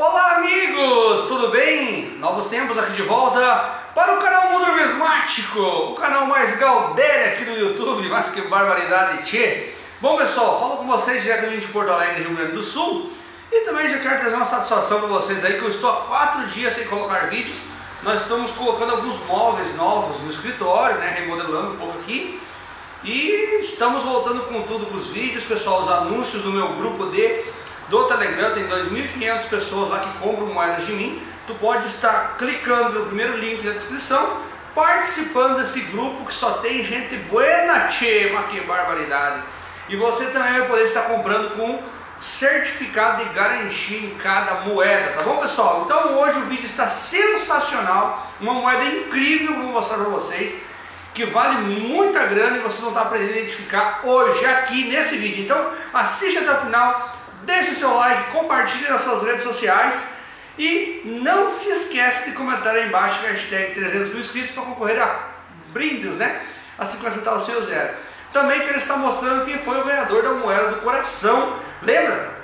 Olá amigos, tudo bem? Novos tempos aqui de volta para o canal Mundo Numismático, o canal mais gaudério aqui do YouTube, mas que barbaridade, tchê! Bom pessoal, falo com vocês diretamente de Porto Alegre, Rio Grande do Sul e também já quero trazer uma satisfação para vocês aí que eu estou há quatro dias sem colocar vídeos nós estamos colocando alguns móveis novos no escritório, né, remodelando um pouco aqui e estamos voltando com tudo com os vídeos, pessoal, os anúncios do meu grupo de do Telegram, tem 2.500 pessoas lá que compram moedas de mim. Tu pode estar clicando no primeiro link da descrição, participando desse grupo que só tem gente buena, tchê, mas que barbaridade. E você também vai poder estar comprando com certificado de garantia em cada moeda, tá bom pessoal? Então hoje o vídeo está sensacional, uma moeda incrível, vou mostrar para vocês, que vale muita grana e vocês vão estar aprendendo a identificar hoje aqui nesse vídeo. Então assista até o final, deixe o seu like, compartilhe nas suas redes sociais e não se esqueça de comentar aí embaixo a hashtag 300 mil inscritos para concorrer a brindes, né? A 50 centavos seu zero. Também quero estar mostrando quem foi o ganhador da moeda do coração. Lembra?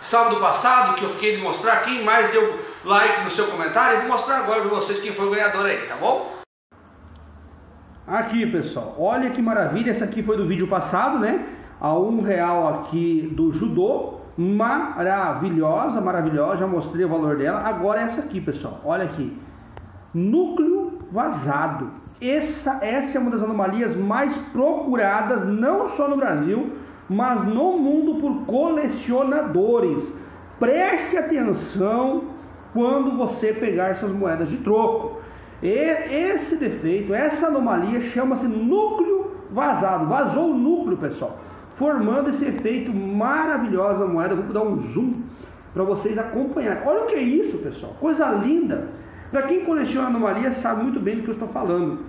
Sábado passado que eu fiquei de mostrar quem mais deu like no seu comentário. Eu vou mostrar agora para vocês quem foi o ganhador aí, tá bom? Aqui pessoal, olha que maravilha, essa aqui foi do vídeo passado, né? A um real aqui do judô, maravilhosa, maravilhosa, já mostrei o valor dela. Agora essa aqui pessoal, olha aqui, núcleo vazado. Essa, essa é uma das anomalias mais procuradas, não só no Brasil, mas no mundo por colecionadores. Preste atenção quando você pegar essas moedas de troco. E esse defeito, essa anomalia chama-se núcleo vazado. Vazou o núcleo, pessoal, formando esse efeito maravilhoso da moeda. Vou dar um zoom para vocês acompanharem. Olha o que é isso, pessoal. Coisa linda. Para quem coleciona anomalia sabe muito bem do que eu estou falando.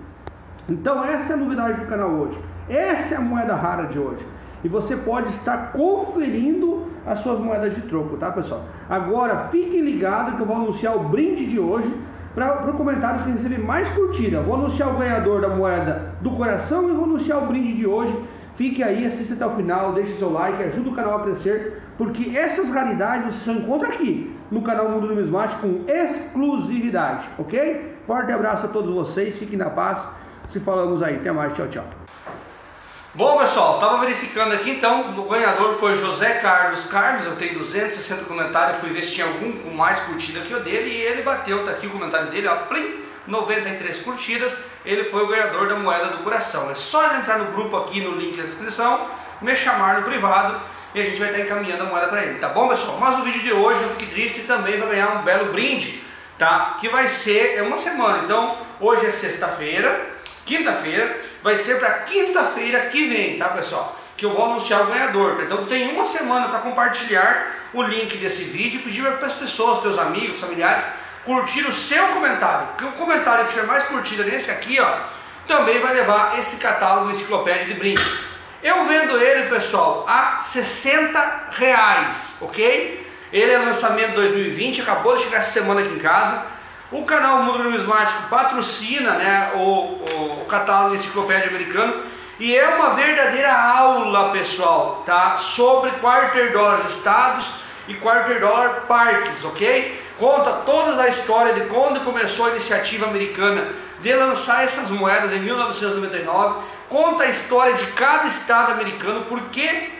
Então essa é a novidade do canal hoje. Essa é a moeda rara de hoje. E você pode estar conferindo as suas moedas de troco, tá pessoal? Agora fiquem ligados que eu vou anunciar o brinde de hoje para o comentário que receber mais curtida. Vou anunciar o ganhador da moeda do coração e vou anunciar o brinde de hoje. Fique aí, assista até o final, deixe seu like, ajuda o canal a crescer, porque essas raridades você só encontra aqui no canal Mundo Numismático com exclusividade, ok? Forte abraço a todos vocês, fiquem na paz, se falamos aí. Até mais, tchau, tchau. Bom pessoal, estava verificando aqui então, o ganhador foi José Carlos Carlos, eu tenho 260 comentários, fui ver se tinha algum com mais curtida que o dele e ele bateu, tá aqui o comentário dele, ó, plim, 93 curtidas, ele foi o ganhador da moeda do coração. É só ele entrar no grupo aqui no link da descrição, me chamar no privado e a gente vai estar encaminhando a moeda para ele, tá bom pessoal? Mas o vídeo de hoje, eu fiquei triste, também vai ganhar um belo brinde, tá? Que vai ser, é uma semana, então hoje é sexta-feira, quinta-feira, vai ser para quinta-feira que vem, tá pessoal? Que eu vou anunciar o ganhador. Então tem uma semana para compartilhar o link desse vídeo e pedir para as pessoas, teus amigos, familiares, curtir o seu comentário. O comentário que tiver mais curtida nesse aqui, ó, também vai levar esse catálogo enciclopédia de brinde. Eu vendo ele, pessoal, a 60 reais, ok? Ele é lançamento 2020, acabou de chegar essa semana aqui em casa. O canal Mundo Numismático patrocina né, o, o, o catálogo enciclopédia americano e é uma verdadeira aula, pessoal, tá? Sobre quarter dólares estados e quarter dólar parques, ok? Conta toda a história de quando começou a iniciativa americana de lançar essas moedas em 1999. Conta a história de cada estado americano, por que,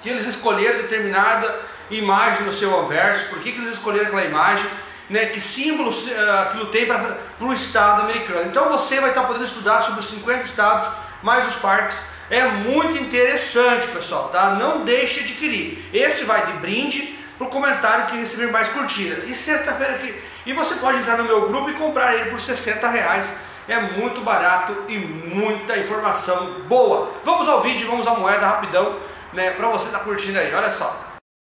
que eles escolheram determinada imagem no seu anverso, por que, que eles escolheram aquela imagem né, que símbolos uh, aquilo tem para o Estado americano. Então você vai estar podendo estudar sobre os 50 estados, mais os parques. É muito interessante, pessoal, tá? Não deixe de adquirir. Esse vai de brinde para o comentário que receber mais curtida. E sexta-feira aqui. E você pode entrar no meu grupo e comprar ele por 60 reais. É muito barato e muita informação boa. Vamos ao vídeo, vamos à moeda rapidão, né? Para você estar tá curtindo aí. Olha só.